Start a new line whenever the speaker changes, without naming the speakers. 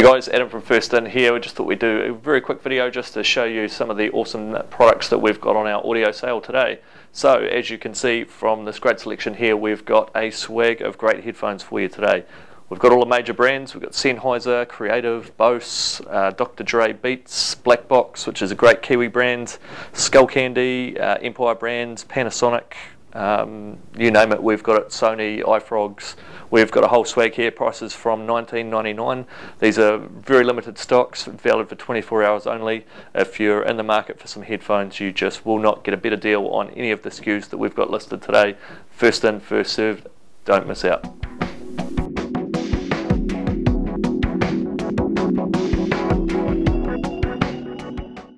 Hey guys, Adam from First In here. We just thought we'd do a very quick video just to show you some of the awesome products that we've got on our audio sale today. So as you can see from this great selection here, we've got a swag of great headphones for you today. We've got all the major brands. We've got Sennheiser, Creative, Bose, uh, Dr. Dre Beats, Blackbox, which is a great Kiwi brand, Skullcandy, uh, Empire brands, Panasonic, um, you name it, we've got it. Sony, iFrogz. We've got a whole swag here. Prices from 19.99. These are very limited stocks, valid for 24 hours only. If you're in the market for some headphones, you just will not get a better deal on any of the SKUs that we've got listed today. First in, first served. Don't miss out.